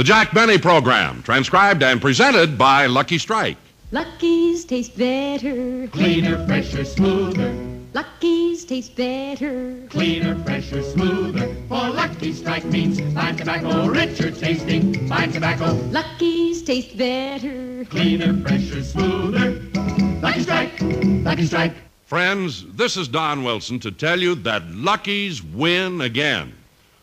The Jack Benny Program, transcribed and presented by Lucky Strike. Lucky's taste better. Cleaner, fresher, smoother. Lucky's taste better. Cleaner, fresher, smoother. For Lucky Strike means fine tobacco, richer tasting, fine tobacco. Lucky's taste better. Cleaner, fresher, smoother. Lucky Strike, Lucky Strike. Friends, this is Don Wilson to tell you that Lucky's win again.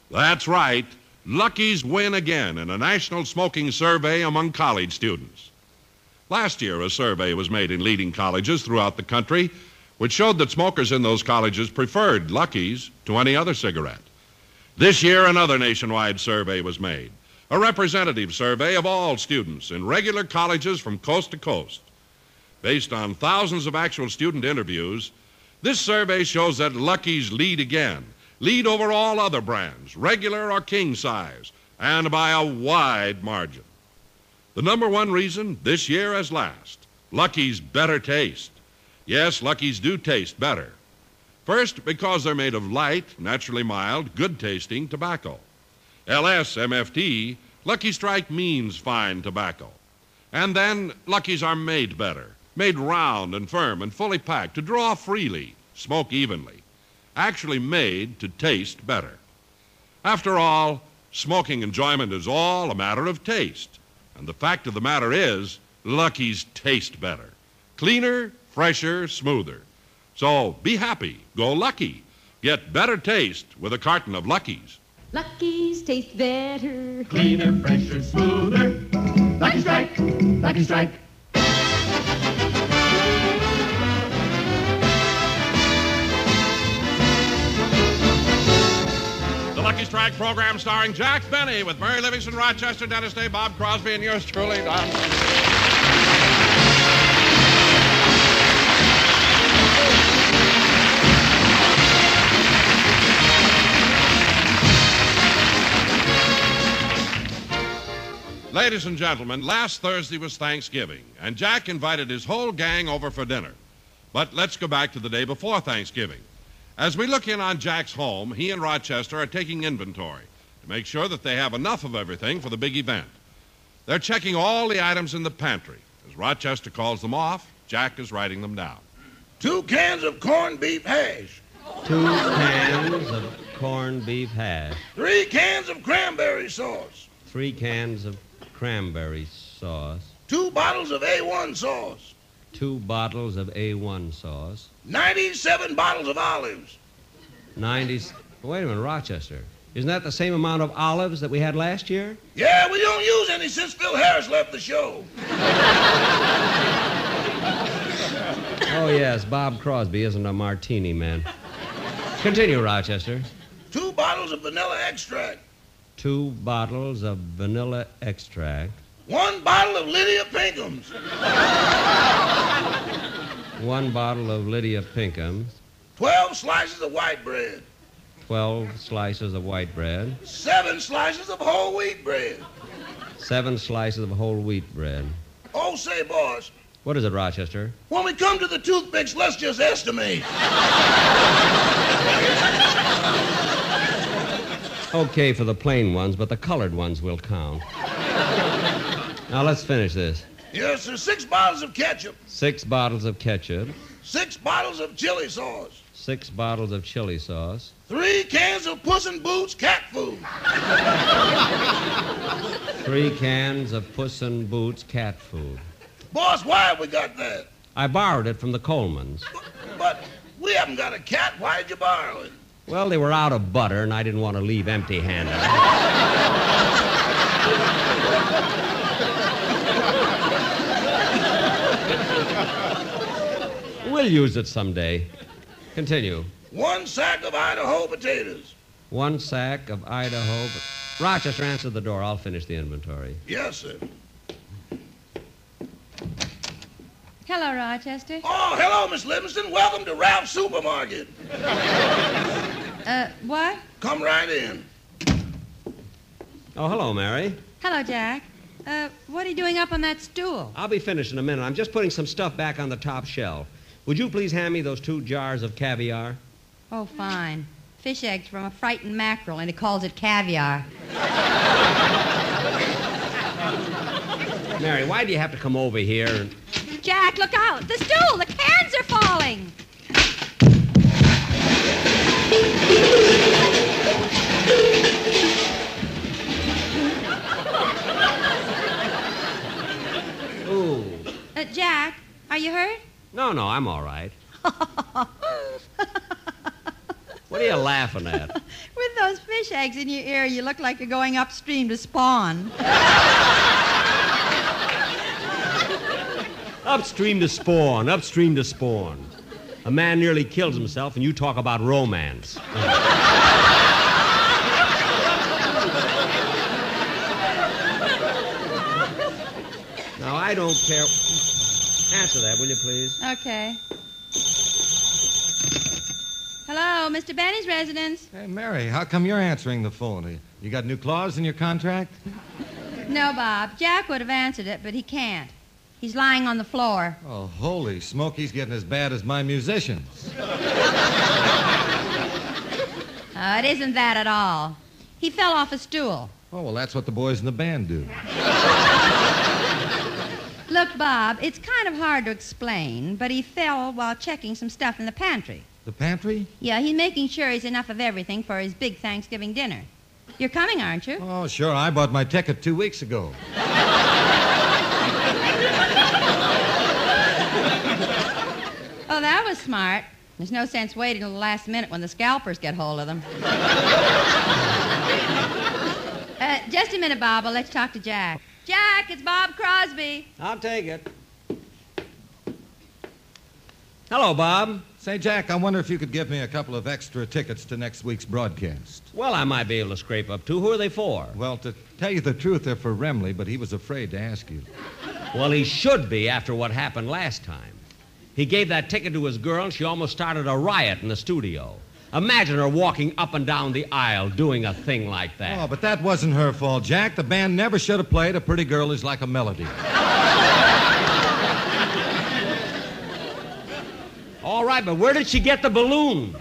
That's right, Lucky's win again in a national smoking survey among college students. Last year, a survey was made in leading colleges throughout the country which showed that smokers in those colleges preferred Lucky's to any other cigarette. This year, another nationwide survey was made, a representative survey of all students in regular colleges from coast to coast. Based on thousands of actual student interviews, this survey shows that Lucky's lead again, lead over all other brands, regular or king size, and by a wide margin. The number one reason, this year as last, Lucky's better taste. Yes, Lucky's do taste better. First, because they're made of light, naturally mild, good tasting tobacco. LSMFT, Lucky Strike means fine tobacco. And then, Lucky's are made better, made round and firm and fully packed to draw freely, smoke evenly. Actually made to taste better. After all, smoking enjoyment is all a matter of taste. And the fact of the matter is, Lucky's taste better. Cleaner, fresher, smoother. So be happy. Go lucky. Get better taste with a carton of Lucky's. Lucky's taste better. Cleaner, fresher, smoother. Lucky Strike, Lucky Strike. Strike program starring Jack Benny with Mary Livingstone, Rochester, Dennis Day, Bob Crosby, and yours truly, Don. Ladies and gentlemen, last Thursday was Thanksgiving, and Jack invited his whole gang over for dinner. But let's go back to the day before Thanksgiving. As we look in on Jack's home, he and Rochester are taking inventory to make sure that they have enough of everything for the big event. They're checking all the items in the pantry. As Rochester calls them off, Jack is writing them down. Two cans of corned beef hash. Two cans of corned beef hash. Three cans of cranberry sauce. Three cans of cranberry sauce. Two bottles of A1 sauce. Two bottles of A1 sauce. 97 bottles of olives. 90. Wait a minute, Rochester. Isn't that the same amount of olives that we had last year? Yeah, we don't use any since Phil Harris left the show. Oh, yes, Bob Crosby isn't a martini man. Continue, Rochester. Two bottles of vanilla extract. Two bottles of vanilla extract. One bottle of Lydia Pinkham's. One bottle of Lydia Pinkham's. 12 slices of white bread. 12 slices of white bread. Seven slices of whole wheat bread. Seven slices of whole wheat bread. Oh, say, boss, What is it, Rochester? when we come to the toothpicks, let's just estimate. Okay for the plain ones, but the colored ones will count. Now let's finish this. Yes, sir. Six bottles of ketchup. Six bottles of ketchup, Six bottles of chili sauce. six bottles of chili sauce, Three cans of Puss in Boots cat food. three cans of Puss in Boots cat food. Boss, why have we got that? I borrowed it from the Colmans. But we haven't got a cat. Why did you borrow it? Well, they were out of butter, and I didn't want to leave empty handed. we'll use it someday. Continue. One sack of Idaho potatoes. One sack of Idaho. Rochester, answer the door. I'll finish the inventory. Yes, sir. Hello, Rochester. Oh, hello, Miss Livingstone. Welcome to Ralph's Supermarket. Uh, what? Come right in. Oh, hello, Mary. Hello, Jack. Uh, what are you doing up on that stool? I'll be finished in a minute. I'm just putting some stuff back on the top shelf. Would you please hand me those two jars of caviar? Oh, fine. Fish eggs from a frightened mackerel, and he calls it caviar. Mary, why do you have to come over here? and- Jack, look out! The stool! The cans are falling! Jack, are you hurt? No, no, I'm all right. What are you laughing at? With those fish eggs in your ear, you look like you're going upstream to spawn. Upstream to spawn, upstream to spawn. A man nearly kills himself, and you talk about romance. now, I don't care. Answer that, will you, please? Okay. Hello, Mr. Benny's residence. Hey, Mary, how come you're answering the phone? You got new clause in your contract? No, Bob. Jack would have answered it, but he can't. He's lying on the floor. Oh, holy smoke, he's getting as bad as my musicians. Uh, it isn't that at all. He fell off a stool. Oh, well, that's what the boys in the band do. Look, Bob, it's kind of hard to explain, but he fell while checking some stuff in the pantry. The pantry? Yeah, he's making sure he's enough of everything for his big Thanksgiving dinner. You're coming, aren't you? Oh, sure, I bought my ticket two weeks ago. Oh, that was smart. There's no sense waiting till the last minute when the scalpers get hold of them. uh, just a minute, Bob. I'll let you talk to Jack. Jack, it's Bob Crosby. I'll take it. Hello, Bob. Say, Jack, I wonder if you could give me a couple of extra tickets to next week's broadcast. Well, I might be able to scrape up two. Who are they for? Well, to tell you the truth, they're for Remley, but he was afraid to ask you. Well, he should be after what happened last time. He gave that ticket to his girl, and she almost started a riot in the studio. Imagine her walking up and down the aisle doing a thing like that. Oh, but that wasn't her fault, Jack. The band never should have played A Pretty Girl is Like a Melody. All right, but where did she get the balloons?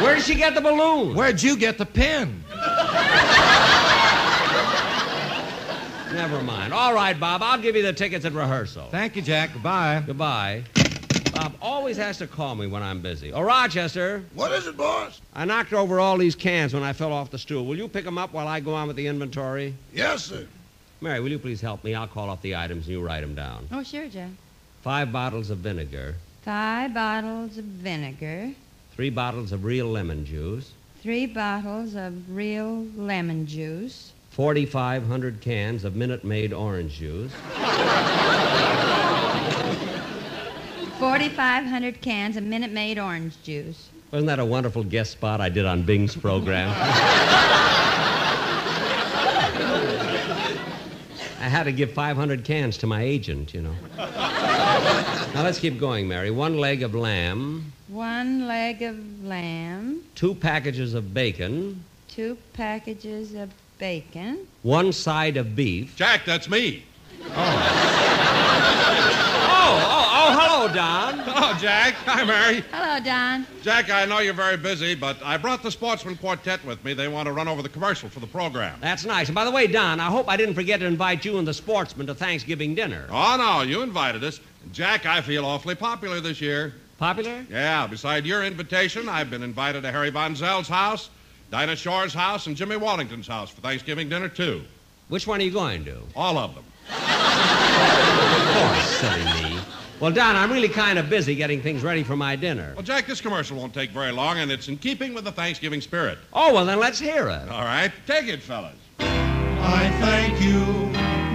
where did she get the balloons? Where'd you get the pin? Never mind. All right, Bob, I'll give you the tickets at rehearsal. Thank you, Jack. Goodbye. Goodbye. Bob always has to call me when I'm busy. Oh, Rochester, What is it, boss? I knocked over all these cans when I fell off the stool. Will you pick them up while I go on with the inventory? Yes, sir. Mary, will you please help me? I'll call off the items and you write them down. Oh, sure, Jack. Five bottles of vinegar, Five bottles of vinegar, three bottles of real lemon juice, three bottles of real lemon juice, 4,500 cans of Minute Maid orange juice, 4,500 cans of Minute Maid orange juice. Wasn't that a wonderful guest spot I did on Bing's program? I had to give 500 cans to my agent, you know. Now let's keep going, Mary. One leg of lamb, One leg of lamb, two packages of bacon, two packages of bacon, one side of beef. Jack, that's me. Oh, hello, Don. Hello, Jack. Hi, Mary. Hello, Don. Jack, I know you're very busy, but I brought the Sportsmen Quartet with me. They want to run over the commercial for the program. That's nice. And by the way, Don, I hope I didn't forget to invite you and the sportsman to Thanksgiving dinner. Oh, no, you invited us. Jack, I feel awfully popular this year. Popular? Yeah, beside your invitation, I've been invited to Harry Von Zell's house, Dinah Shore's house, and Jimmy Wallington's house for Thanksgiving dinner, too. Which one are you going to? All of them. Oh, silly me. Well, Don, I'm really kind of busy getting things ready for my dinner. Well, Jack, this commercial won't take very long, and it's in keeping with the Thanksgiving spirit. Oh, well, then let's hear it. All right, take it, fellas. I thank you,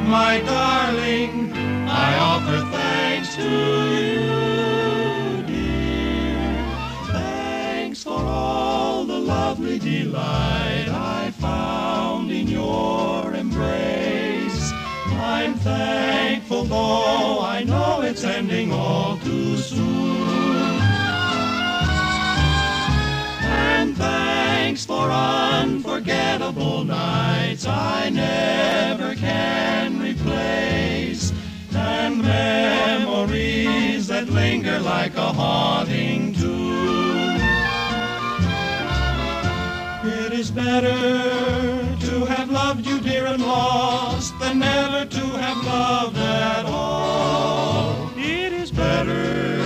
my darling. I offer thanks to you, dear. Thanks for all the lovely delight I I'm thankful, though I know it's ending all too soon. And thanks for unforgettable nights I never can replace. And memories that linger like a haunting tune. It is better to have loved you, dear, and lost than never to have loved at all. It is better,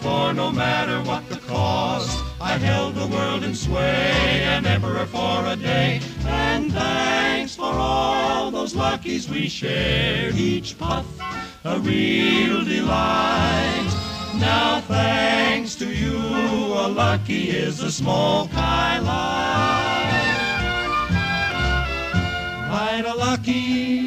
for no matter what the cost, I held the world in sway, an emperor for a day. And thanks for all those luckies we shared, each puff a real delight. Now thanks to you, a lucky is a small kind of. Light a lucky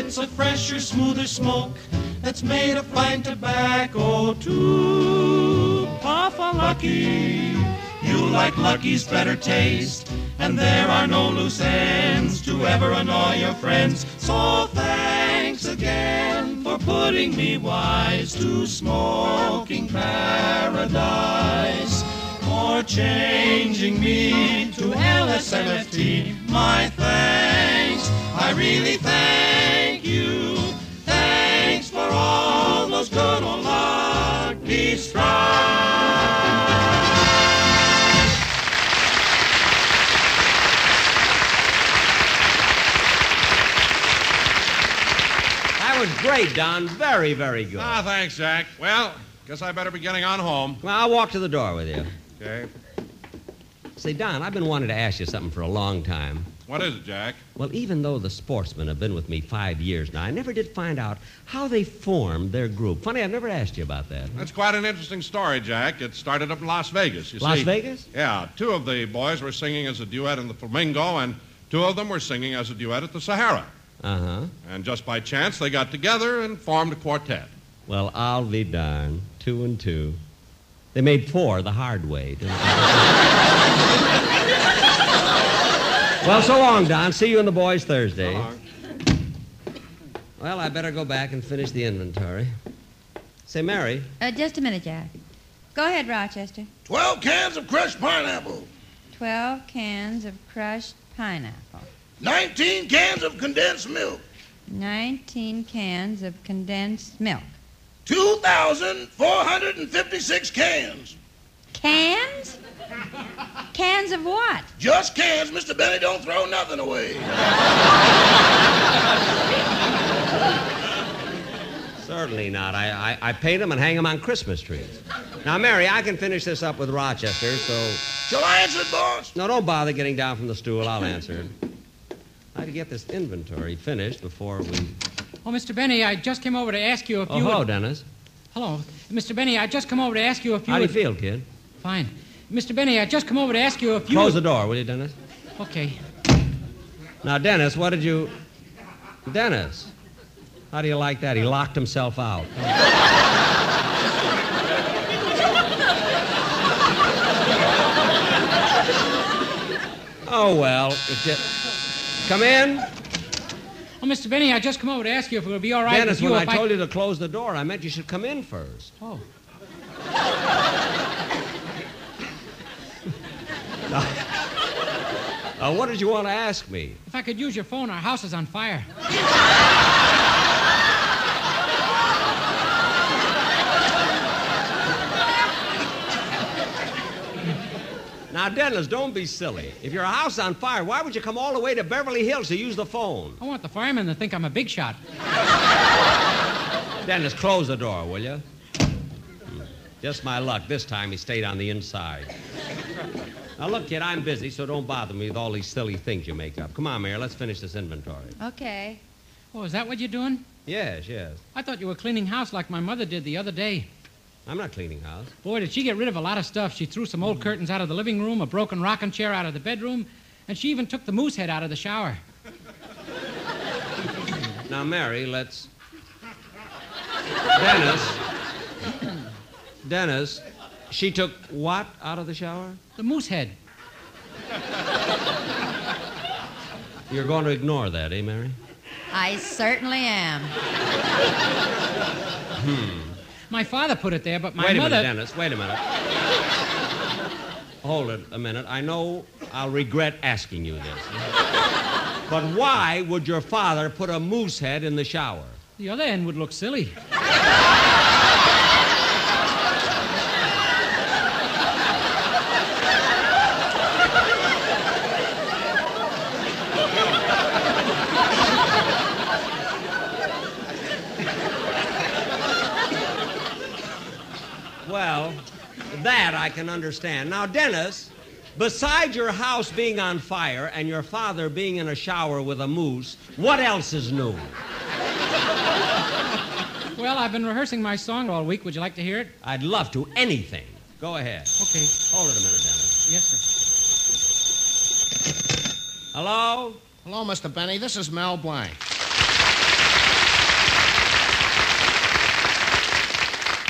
it's a fresher, smoother smoke that's made of fine tobacco too. Puff a lucky, you like Lucky's better taste, and there are no loose ends to ever annoy your friends. So thanks again for putting me wise to smoking paradise. For changing me to LSMFT, my thanks. I really thank great, Don. Very, very good. Ah, thanks, Jack. Well, guess I better be getting on home. Well, I'll walk to the door with you. Okay. Say, Don, I've been wanting to ask you something for a long time. What is it, Jack? Well, even though the sportsmen have been with me five years now, I never did find out how they formed their group. Funny, I've never asked you about that. That's quite an interesting story, Jack. It started up in Las Vegas. You see? Las see. Vegas? Yeah. Two of the boys were singing as a duet in the Flamingo, and two of them were singing as a duet at the Sahara. Uh huh. And just by chance, they got together and formed a quartet. Well, I'll be darned. Two and two. They made four the hard way. didn't they? well, so long, Don. See you and the boys Thursday. So. Well, I better go back and finish the inventory. Say, Mary, Uh, just a minute, Jack. Go ahead, Rochester. Twelve cans of crushed pineapple. Twelve cans of crushed pineapple. Nineteen cans of condensed milk. Nineteen cans of condensed milk. 2,456 cans. Cans? Cans of what? Just cans, Mr. Benny. Don't throw nothing away. Certainly not. I, I, I paint them and hang them on Christmas trees. Now, Mary, I can finish this up with Rochester, so. Shall I answer it, boss? No, don't bother getting down from the stool. I'll answer it. I had to get this inventory finished before we. Oh, Mr. Benny, I just came over to ask you if Oh, you hello, would... Dennis. Hello. Mr. Benny, I just come over to ask you if you How do you feel, kid? Fine. Mr. Benny, I just come over to ask you if you Close would... the door, will you, Dennis? Okay. Now, Dennis, what did you. Dennis, how do you like that? He locked himself out. oh, well. It just... Come in. Oh, Mr. Benny, I just come over to ask you if it would be all right Dennis, with you when I if told you to close the door, I meant you should come in first. Oh. Uh, what did you want to ask me? If I could use your phone, our house is on fire. Now, Dennis, don't be silly. If your house is on fire, why would you come all the way to Beverly Hills to use the phone? I want the firemen to think I'm a big shot. Dennis, close the door, will you? Hmm. Just my luck. This time he stayed on the inside. Now, look, kid, I'm busy, so don't bother me with all these silly things you make up. Come on, Mary, let's finish this inventory. Okay. Oh, is that what you're doing? Yes, yes. I thought you were cleaning house like my mother did the other day. I'm not cleaning house. Boy, did she get rid of a lot of stuff. She threw some old curtains out of the living room, a broken rocking chair out of the bedroom, and she even took the moose head out of the shower. Now, Mary, let's. Dennis. Dennis, she took what out of the shower? The moose head. You're going to ignore that, eh, Mary? I certainly am. My father put it there, but my wait a mother. minute, Dennis. Wait a minute. Hold it a minute. I know I'll regret asking you this. But why would your father put a moose head in the shower? The other end would look silly. Well, that I can understand. Now, Dennis, Besides your house being on fire and your father being in a shower with a moose, what else is new? Well, I've been rehearsing my song all week. Would you like to hear it? I'd love to. Anything. Go ahead. Okay. Hold it a minute, Dennis. Yes, sir. Hello? Hello, Mr. Benny. This is Mel Blanc.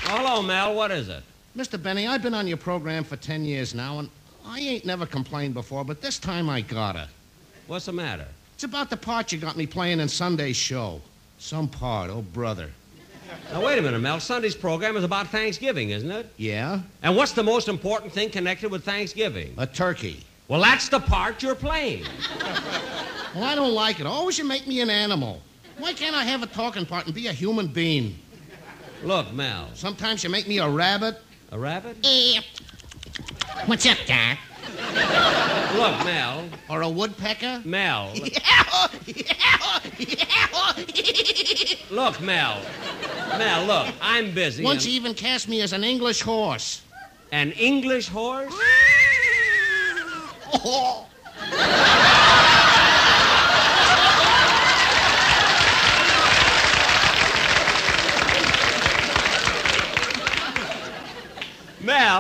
Hello, Mel. What is it? Mr. Benny, I've been on your program for 10 years now, and I ain't never complained before, but this time I gotta. What's the matter? It's about the part you got me playing in Sunday's show. Some part, oh, brother. Now, wait a minute, Mel. Sunday's program is about Thanksgiving, isn't it? Yeah? And what's the most important thing connected with Thanksgiving? A turkey. Well, that's the part you're playing. Well, I don't like it. Always you make me an animal. Why can't I have a talking part and be a human being? Look, Mel. Sometimes you make me a rabbit. A rabbit? Eh. What's up, Doc? Look, Mel. Or a woodpecker? Mel. Look, Mel. Mel, look, I'm busy. Once and- you even cast me as an English horse. An English horse? Oh.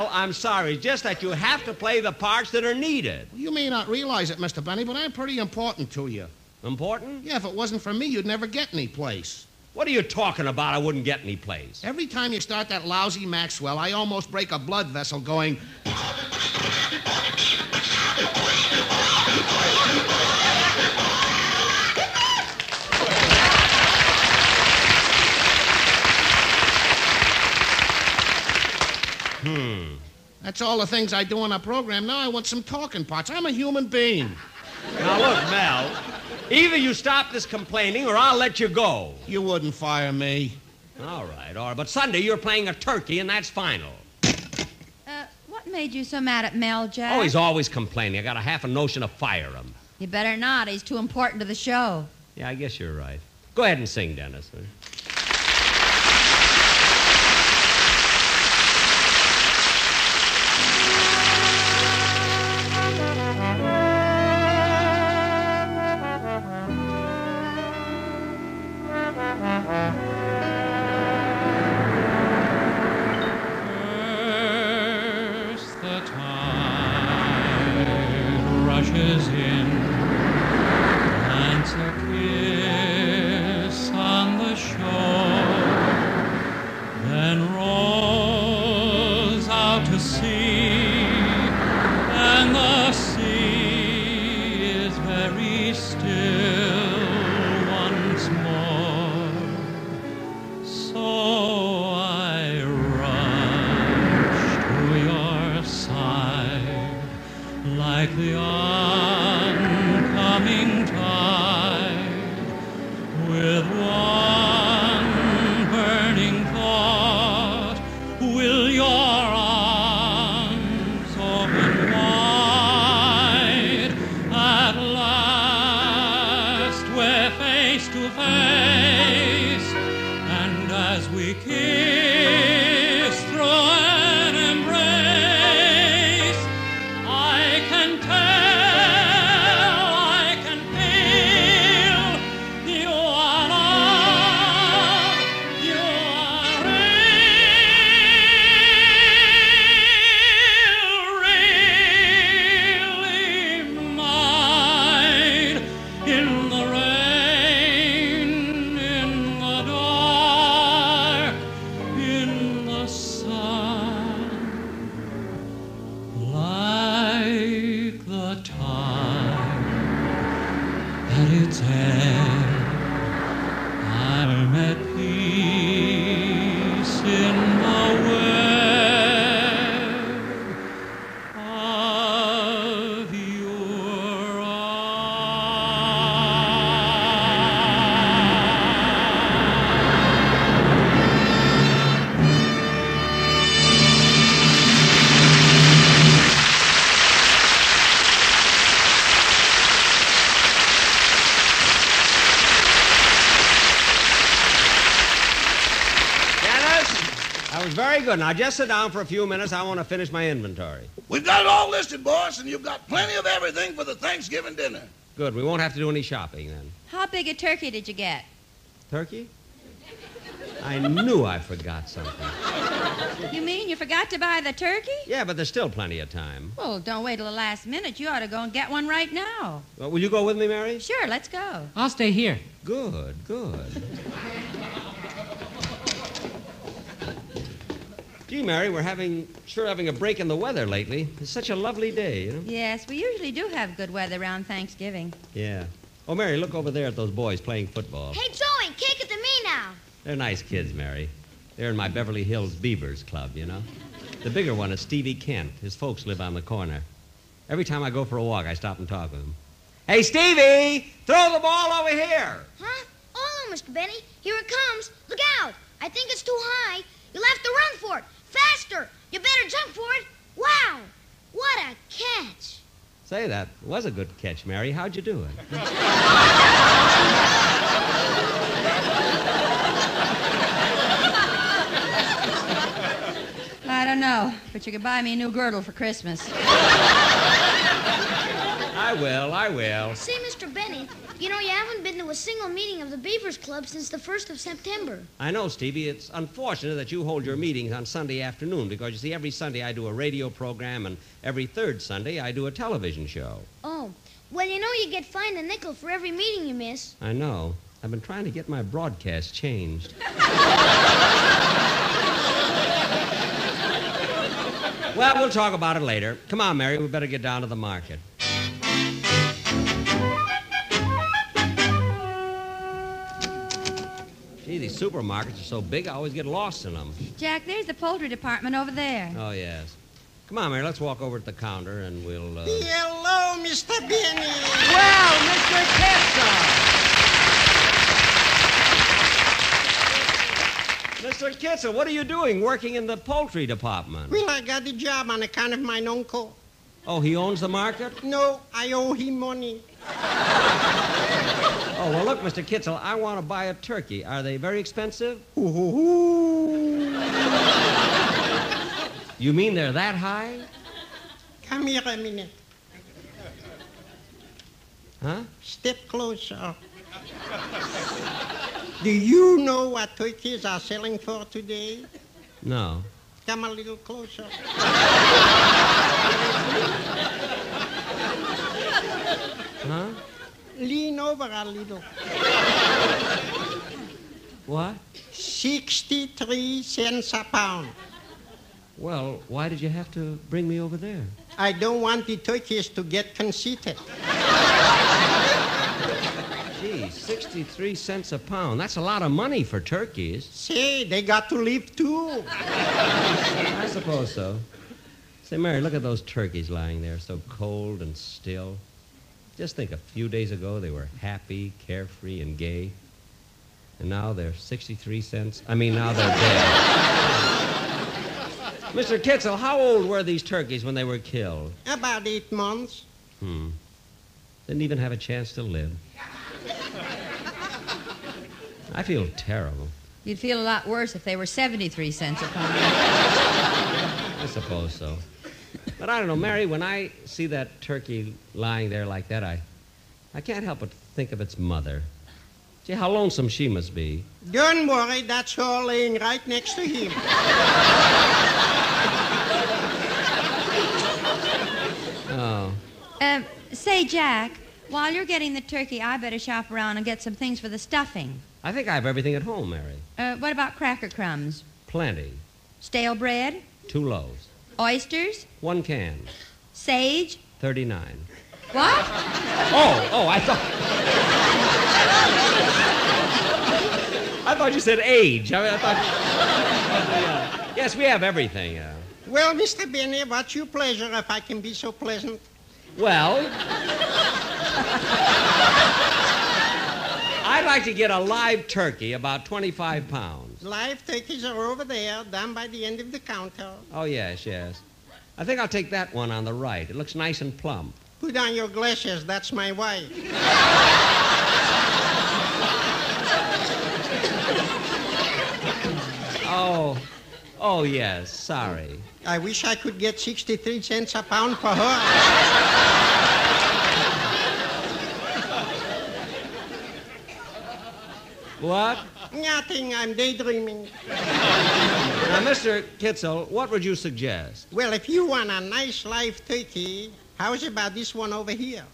Mel, I'm sorry, just that you have to play the parts that are needed. You may not realize it, Mr. Benny, but I'm pretty important to you. Important? Yeah, if it wasn't for me, you'd never get any place. What are you talking about? I wouldn't get any place. Every time you start that lousy Maxwell, I almost break a blood vessel going. That's all the things I do on a program. Now I want some talking parts. I'm a human being. Now, look, Mel, either you stop this complaining or I'll let you go. You wouldn't fire me. All right, all right. But Sunday you're playing a turkey, and that's final. Uh, what made you so mad at Mel, Jack? Oh, he's always complaining. I got a half a notion to fire him. You better not. He's too important to the show. Yeah, I guess you're right. Go ahead and sing, Dennis. First very still Dennis? I was very good. Now, just sit down for a few minutes. I want to finish my inventory. We've got it all listed, boss, and you've got plenty of everything for the Thanksgiving dinner. Good. We won't have to do any shopping then. How big a turkey did you get? Turkey? I knew I forgot something. You mean you forgot to buy the turkey? Yeah, but there's still plenty of time. Well, don't wait till the last minute. You ought to go and get one right now. Well, will you go with me, Mary? Sure, let's go. I'll stay here. Good, good. Gee, Mary, we're having sure having a break in the weather lately. It's such a lovely day, you know? Yes, we usually do have good weather around Thanksgiving. Yeah. Oh, Mary, look over there at those boys playing football. Hey, Joey, kick it to me now. They're nice kids, Mary. They're in my Beverly Hills Beavers Club, you know? The bigger one is Stevie Kent. His folks live on the corner. Every time I go for a walk, I stop and talk with him. Hey, Stevie! Throw the ball over here! Huh? Oh, Mr. Benny. Here it comes. Look out. I think it's too high. You'll have to run for it. Faster. You better jump for it. Wow. What a catch. Say, that was a good catch, Mary. How'd you do it? I don't know, but you could buy me a new girdle for Christmas. I will, I will. Say, Mr. Benny, you know, you haven't been to a single meeting of the Beavers Club since the 1st of September. I know, Stevie. It's unfortunate that you hold your meetings on Sunday afternoon because, you see, every Sunday I do a radio program and every third Sunday I do a television show. Oh. Well, you know you get fined a nickel for every meeting you miss. I know. I've been trying to get my broadcast changed. well, we'll talk about it later. Come on, Mary. We better get down to the market. Gee, these supermarkets are so big, I always get lost in them. Jack, there's the poultry department over there. Oh, yes. Come on, Mary. Let's walk over to the counter and we'll. Uh... Hello, Mr. Benny. Well, Mr. Kitzel! Mr. Kitzel, what are you doing working in the poultry department? Well, I got the job on account of my uncle. Oh, he owns the market? No, I owe him money. Oh, well, look, Mr. Kitzel, I want to buy a turkey. Are they very expensive? You mean they're that high? Come here a minute. Huh? Step closer. Do you know what turkeys are selling for today? No. Come a little closer. Huh? Lean over a little. What? 63 cents a pound. Well, why did you have to bring me over there? I don't want the turkeys to get conceited. Gee, 63 cents a pound. That's a lot of money for turkeys. Say, they got to live too. I suppose so. Say, Mary, look at those turkeys lying there, so cold and still. Just think, a few days ago they were happy, carefree, and gay. And now they're 63 cents. I mean, now they're dead. Mr. Kitzel, how old were these turkeys when they were killed? About eight months. Hmm. Didn't even have a chance to live. I feel terrible. You'd feel a lot worse if they were 73 cents a pound. I suppose so. But I don't know, Mary, when I see that turkey lying there like that, I, I can't help but think of its mother. Gee, how lonesome she must be. Don't worry, that's her laying right next to him. Oh. Um, say, Jack, while you're getting the turkey, I better shop around and get some things for the stuffing. I think I have everything at home, Mary. Uh, what about cracker crumbs? Plenty. Stale bread? Two loaves. Oysters? One can. Sage? 39. What? Oh, oh, I thought. I thought you said age. I, mean, I thought. yes, we have everything. Uh, Well, Mr. Benny, what's your pleasure if I can be so pleasant? well, I'd like to get a live turkey, about 25 pounds. Live turkeys are over there, down by the end of the counter. Oh, yes, yes. I think I'll take that one on the right. It looks nice and plump. Put on your glasses, that's my wife. Oh, oh, yes. Sorry. I wish I could get 63 cents a pound for her. What? Nothing, I'm daydreaming. Now, Mr. Kitzel, what would you suggest? Well, if you want a nice live turkey, how's about this one over here?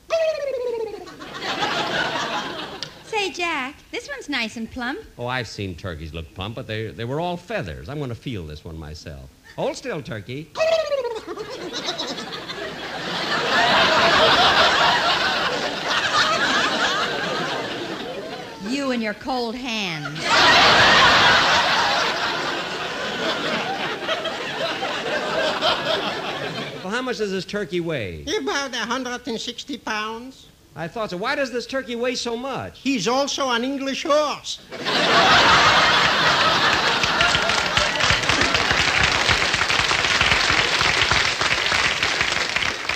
Say, Jack, this one's nice and plump. Oh, I've seen turkeys look plump, but they, they were all feathers. I'm going to feel this one myself. Hold still, turkey. You and your cold hands. Well, how much does this turkey weigh? About 160 pounds. I thought so. Why does this turkey weigh so much? He's also an English horse.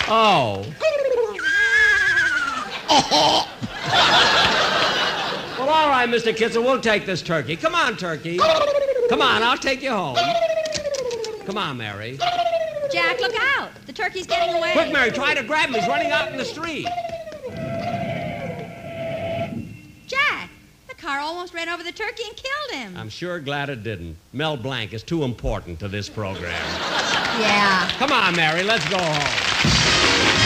Oh. well, oh. All right, Mr. Kitzel, we'll take this turkey. Come on, turkey. Come on, I'll take you home. Come on, Mary. Jack, look out. The turkey's getting away. Quick, Mary, try to grab him. He's running out in the street. Jack, the car almost ran over the turkey and killed him. I'm sure glad it didn't. Mel Blanc is too important to this program. Yeah. Come on, Mary, let's go home.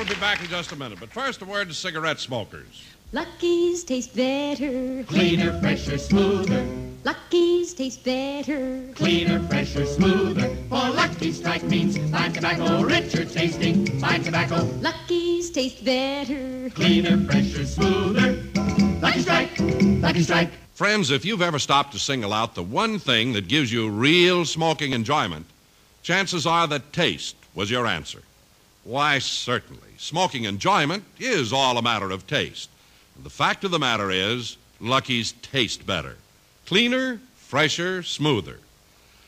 Jack will be back in just a minute, but first a word to cigarette smokers. Lucky's taste better. Cleaner, fresher, smoother. Lucky's taste better. Cleaner, fresher, smoother. For Lucky Strike means fine tobacco, richer tasting. Fine tobacco, Lucky's taste better. cleaner, fresher, smoother. Lucky Strike, Lucky Strike. Friends, if you've ever stopped to single out the one thing that gives you real smoking enjoyment, chances are that taste was your answer. Why, certainly. Smoking enjoyment is all a matter of taste. And the fact of the matter is, Lucky's taste better. Cleaner, fresher, smoother.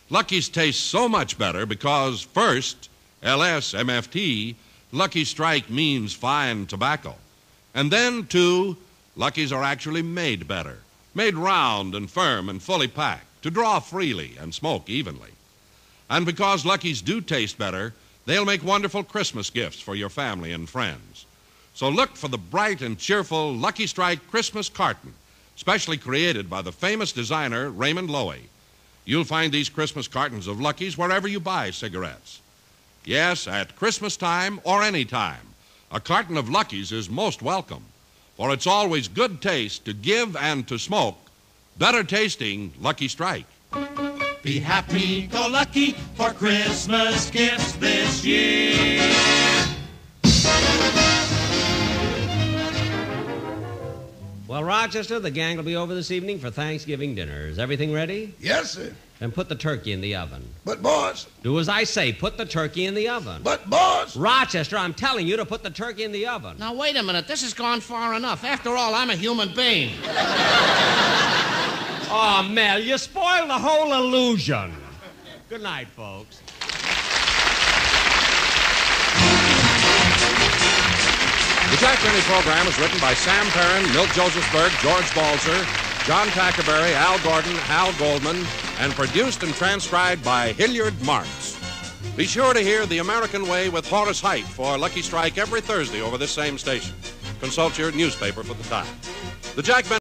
Lucky's taste so much better because, first, LSMFT, Lucky Strike means fine tobacco. And then, two, Lucky's are actually made better, made round and firm and fully packed to draw freely and smoke evenly. And because Lucky's do taste better, they'll make wonderful Christmas gifts for your family and friends. So look for the bright and cheerful Lucky Strike Christmas carton, specially created by the famous designer Raymond Loewy. You'll find these Christmas cartons of Lucky's wherever you buy cigarettes. Yes, at Christmas time or any time, a carton of Lucky's is most welcome, for it's always good taste to give and to smoke. Better tasting Lucky Strike. Be happy, go lucky for Christmas gifts this year. Well, Rochester, the gang will be over this evening for Thanksgiving dinner. Is everything ready? Yes, sir. Then put the turkey in the oven. But, boss, Do as I say. Put the turkey in the oven. but, boss, Rochester, I'm telling you to put the turkey in the oven. Now, wait a minute. This has gone far enough. After all, I'm a human being. Oh, Mel, you spoiled the whole illusion. Good night, folks. The Jack Benny program is written by Sam Perrin, Milt Josephsberg, George Balzer, John Tackaberry, Al Gordon, Hal Goldman, and produced and transcribed by Hilliard Marks. Be sure to hear The American Way with Horace Heidt for Lucky Strike every Thursday over this same station. Consult your newspaper for the time. The Jack Benny